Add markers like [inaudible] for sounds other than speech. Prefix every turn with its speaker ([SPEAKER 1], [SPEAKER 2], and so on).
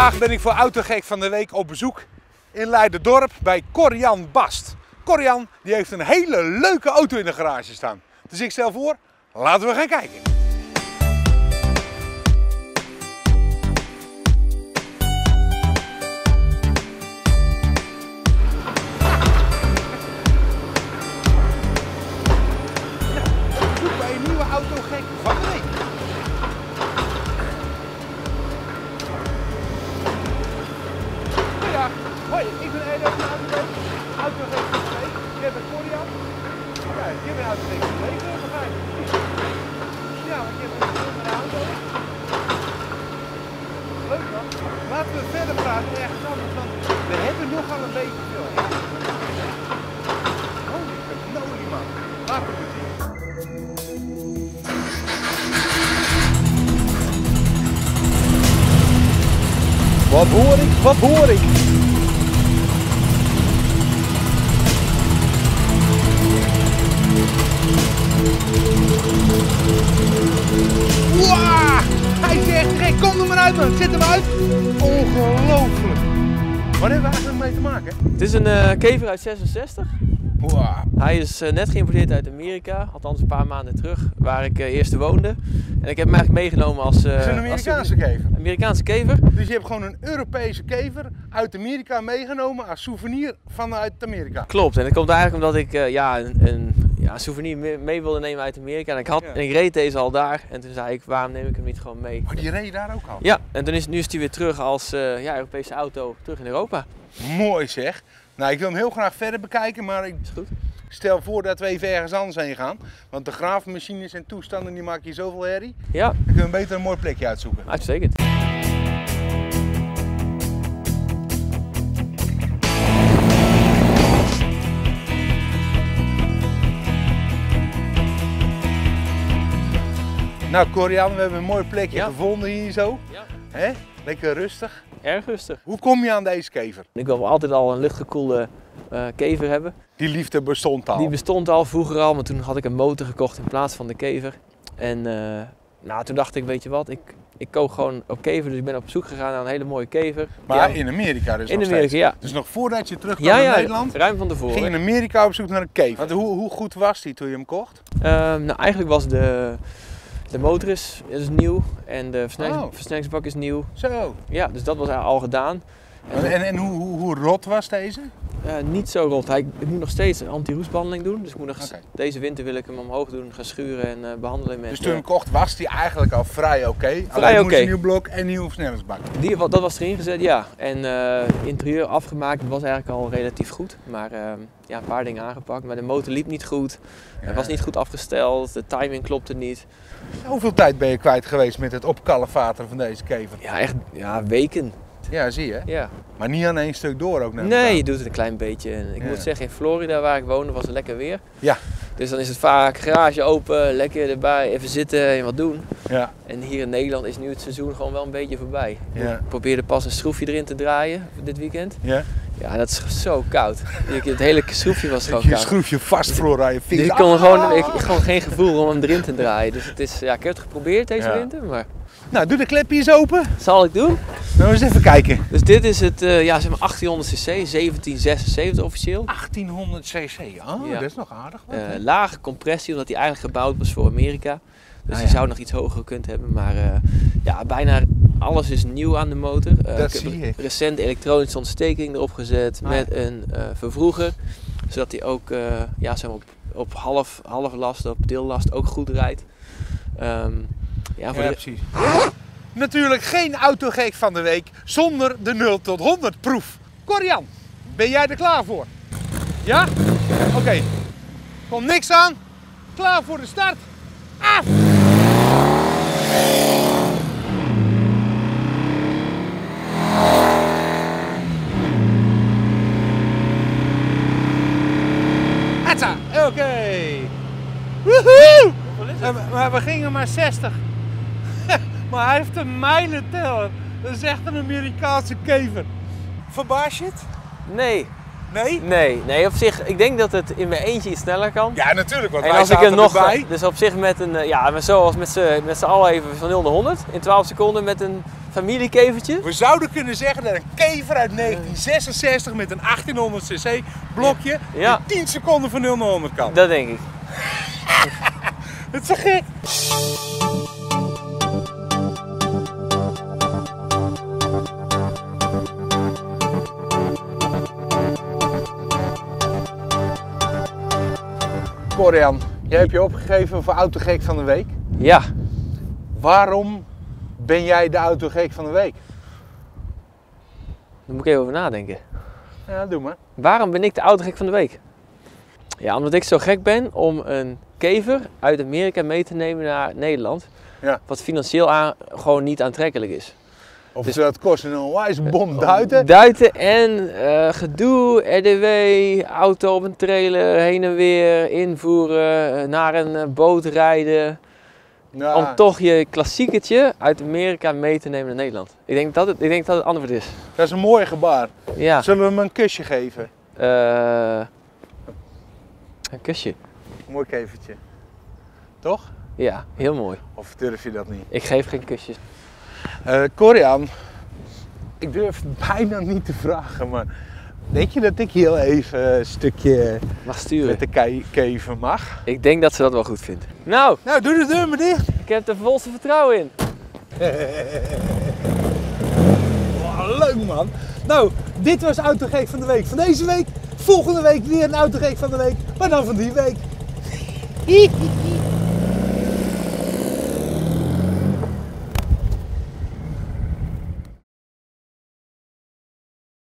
[SPEAKER 1] Vandaag ben ik voor Autogek van de Week op bezoek in Leiderdorp bij Corian Bast. Corian die heeft een hele leuke auto in de garage staan. Dus ik stel voor, laten we gaan kijken. Hoi, ik ben Edo van Autoweek. Autoweek van de week. Jij bent Corian. Ja, jij bent Autoweek van eh, begrijp ik. Ja, want je hebt een bijzondere auto. Leuk man. Laten we verder praten ergens anders, want we hebben nogal een beetje veel. Wat hoor ik? Wat hoor ik? Wauw! Hij zegt kom er maar uit man, zet hem uit. Ongelooflijk. Wat hebben we eigenlijk mee te maken?
[SPEAKER 2] Het is een eh, kever uit 66. Hij is eh, net geïmporteerd uit Amerika, althans een paar maanden terug, waar ik eh, eerst woonde. En ik heb hem eigenlijk meegenomen als,
[SPEAKER 1] Het is een
[SPEAKER 2] als
[SPEAKER 1] Amerikaanse kever.
[SPEAKER 2] Amerikaanse kever.
[SPEAKER 1] Dus je hebt gewoon een Europese kever uit Amerika meegenomen als souvenir vanuit Amerika.
[SPEAKER 2] Klopt, en dat komt eigenlijk omdat ik eh, ja, een, een, ja, souvenir mee, mee wilde nemen uit Amerika. En ik, had,
[SPEAKER 1] Ja.
[SPEAKER 2] en ik reed deze al daar en toen zei ik, waarom neem ik hem niet gewoon mee?
[SPEAKER 1] Maar die reed daar ook al.
[SPEAKER 2] Ja, en toen is, nu is hij weer terug als ja, Europese auto terug in Europa.
[SPEAKER 1] Mooi zeg. Nou, ik wil hem heel graag verder bekijken, maar ik
[SPEAKER 2] Is goed?
[SPEAKER 1] stel voor dat we even ergens anders heen gaan. Want de graafmachines en toestanden die maken hier zoveel herrie.
[SPEAKER 2] Ja,
[SPEAKER 1] Dan kunnen we beter een mooi plekje uitzoeken.
[SPEAKER 2] uitstekend.
[SPEAKER 1] Nou, Corian, we hebben een mooi plekje
[SPEAKER 2] Ja.
[SPEAKER 1] gevonden hier zo.
[SPEAKER 2] Ja.
[SPEAKER 1] Hè? Lekker rustig.
[SPEAKER 2] Erg rustig.
[SPEAKER 1] Hoe kom je aan deze kever?
[SPEAKER 2] Ik wil altijd al een luchtgekoelde eh, kever hebben.
[SPEAKER 1] Die liefde bestond al.
[SPEAKER 2] Die bestond al vroeger al, maar toen had ik een motor gekocht in plaats van de kever. En eh, nou, toen dacht ik, weet je wat, ik, ik kook gewoon op kever. Dus ik ben op zoek gegaan naar een hele mooie kever.
[SPEAKER 1] maar
[SPEAKER 2] Ja,
[SPEAKER 1] in Amerika dus
[SPEAKER 2] in
[SPEAKER 1] nog
[SPEAKER 2] Amerika,
[SPEAKER 1] steeds.
[SPEAKER 2] ja.
[SPEAKER 1] Dus nog voordat je terugkwam
[SPEAKER 2] Ja,
[SPEAKER 1] naar
[SPEAKER 2] ja,
[SPEAKER 1] Nederland,
[SPEAKER 2] ruim van
[SPEAKER 1] ging je
[SPEAKER 2] tevoren.
[SPEAKER 1] in Amerika op zoek naar een kever. Want hoe, hoe goed was die toen je hem kocht?
[SPEAKER 2] Ehm, nou, eigenlijk was de, de motor is, is nieuw en de versnellings,
[SPEAKER 1] Oh.
[SPEAKER 2] versnellingsbak is nieuw.
[SPEAKER 1] Zo.
[SPEAKER 2] Ja, dus dat was al gedaan.
[SPEAKER 1] En, en, en hoe, hoe, hoe rot was deze?
[SPEAKER 2] Eh, niet zo rot. Hij, ik moet nog steeds een anti-roestbehandeling doen. Dus ik moet nog, deze winter wil ik hem omhoog doen, gaan schuren en eh, behandelen met...
[SPEAKER 1] Dus toen
[SPEAKER 2] eh,
[SPEAKER 1] hem kocht was die eigenlijk al vrij oké. Alleen moest
[SPEAKER 2] oké.
[SPEAKER 1] een nieuw blok en een nieuwe versnellingsbak.
[SPEAKER 2] Die, dat was erin gezet, ja. En interieur afgemaakt was eigenlijk al relatief goed. Maar ja, een paar dingen aangepakt. Maar de motor liep niet goed. Het was niet goed afgesteld. De timing klopte niet.
[SPEAKER 1] Hoeveel tijd ben je kwijt geweest met het opkalevateren van deze kever?
[SPEAKER 2] Ja, echt ja, weken.
[SPEAKER 1] Ja, zie je.
[SPEAKER 2] Ja.
[SPEAKER 1] Maar niet aan één stuk door ook.
[SPEAKER 2] Nee, je doet het een klein beetje. En ik
[SPEAKER 1] Ja.
[SPEAKER 2] moet zeggen, in Florida waar ik woonde was het lekker weer.
[SPEAKER 1] Ja.
[SPEAKER 2] Dus dan is het vaak garage open, lekker erbij, even zitten en wat doen.
[SPEAKER 1] Ja.
[SPEAKER 2] En hier in Nederland is nu het seizoen gewoon wel een beetje voorbij.
[SPEAKER 1] Ja.
[SPEAKER 2] Ik probeerde pas een schroefje erin te draaien dit weekend.
[SPEAKER 1] ja.
[SPEAKER 2] Ja, dat is zo koud. Het hele schroefje was [laughs] gewoon
[SPEAKER 1] je je
[SPEAKER 2] koud.
[SPEAKER 1] schroefje vastvroren aan je
[SPEAKER 2] Dus
[SPEAKER 1] vinger.
[SPEAKER 2] ik kon gewoon, ik, ik gewoon geen gevoel om hem erin te draaien. Dus het is, ja, ik heb het geprobeerd deze
[SPEAKER 1] Ja.
[SPEAKER 2] winter, maar
[SPEAKER 1] Nou, doe de klepje eens open.
[SPEAKER 2] zal ik doen.
[SPEAKER 1] Nou, eens even kijken.
[SPEAKER 2] Dus dit is het, eh, ja, zeg maar 1800 cc, 1776 officieel.
[SPEAKER 1] 1800 cc. Oh,
[SPEAKER 2] Ja.
[SPEAKER 1] dat is nog aardig. wat,
[SPEAKER 2] Eh, lage compressie, omdat hij eigenlijk gebouwd was voor Amerika. Dus
[SPEAKER 1] Ah,
[SPEAKER 2] die zou nog iets hoger gekund hebben. Maar eh, ja, bijna alles is nieuw aan de motor. Eh,
[SPEAKER 1] Dat
[SPEAKER 2] ik heb
[SPEAKER 1] zie ik.
[SPEAKER 2] recent elektronische ontsteking erop gezet
[SPEAKER 1] Ah,
[SPEAKER 2] met een eh, vervroeger. Zodat hij ook eh, ja, zeg maar op, op half, half last, op deellast ook goed rijdt. Ehm, ja, voor
[SPEAKER 1] Ja,
[SPEAKER 2] de-
[SPEAKER 1] precies. Natuurlijk geen autogek van de week zonder de 0 tot 100 proef. Corian, ben jij er klaar voor? Ja? Oké. Komt niks aan. Klaar voor de start. Af! Oké. Woehoe! Eh, Maar we gingen maar 60. [laughs] maar hij heeft een mijlenteller. Dat is echt een Amerikaanse kever. Verbaas je het?
[SPEAKER 2] Nee,
[SPEAKER 1] Nee?
[SPEAKER 2] nee, nee, op zich, ik denk dat het in mijn eentje iets sneller kan.
[SPEAKER 1] Ja, natuurlijk, want
[SPEAKER 2] En
[SPEAKER 1] wij
[SPEAKER 2] als ik er nog,
[SPEAKER 1] erbij.
[SPEAKER 2] dus op zich met een, eh, ja, zoals met z'n allen even van 0 naar 100 in 12 seconden met een Familiekevertje.
[SPEAKER 1] We zouden kunnen zeggen dat een kever uit 1966 met een 1800cc blokje
[SPEAKER 2] Ja.
[SPEAKER 1] in 10 seconden van 0 naar 100 kan.
[SPEAKER 2] Dat denk ik. [laughs]
[SPEAKER 1] Het is zo gek. Corian, jij hebt je opgegeven voor autogek van de week.
[SPEAKER 2] Ja,
[SPEAKER 1] Waarom ben jij de autogek van de week?
[SPEAKER 2] daar moet ik even over nadenken.
[SPEAKER 1] Ja, doe maar.
[SPEAKER 2] Waarom ben ik de autogek van de week? Ja, omdat ik zo gek ben om een kever uit Amerika mee te nemen naar Nederland.
[SPEAKER 1] Ja.
[SPEAKER 2] Wat financieel aan, gewoon niet aantrekkelijk is.
[SPEAKER 1] Of
[SPEAKER 2] Dus-
[SPEAKER 1] dat kost een onwijs bom duiten.
[SPEAKER 2] Duiten en eh, gedoe, RDW, auto op een trailer, heen en weer, invoeren, eh, naar een eh, boot rijden. Om toch je klassiekertje uit Amerika mee te nemen naar Nederland. Ik denk dat het, ik denk dat het antwoord is.
[SPEAKER 1] Dat is een mooi gebaar.
[SPEAKER 2] Ja.
[SPEAKER 1] Zullen we hem een kusje geven?
[SPEAKER 2] eh, een kusje.
[SPEAKER 1] Mooi kevertje. Toch?
[SPEAKER 2] Ja, heel mooi.
[SPEAKER 1] Of durf je dat niet?
[SPEAKER 2] Ik geef geen kusjes.
[SPEAKER 1] Eh Corian, ik durf bijna niet te vragen, maar denk je dat ik heel even een stukje
[SPEAKER 2] Mag sturen.
[SPEAKER 1] met de kever mag?
[SPEAKER 2] Ik denk dat ze dat wel goed vindt. Nou,
[SPEAKER 1] Nou, doe de deur maar dicht.
[SPEAKER 2] ik heb er volste vertrouwen in.
[SPEAKER 1] Wow, [laughs] leuk man. Nou, dit was Autogeek van de Week van deze week. Volgende week weer een Autogeek van de Week, maar dan van die week. [laughs]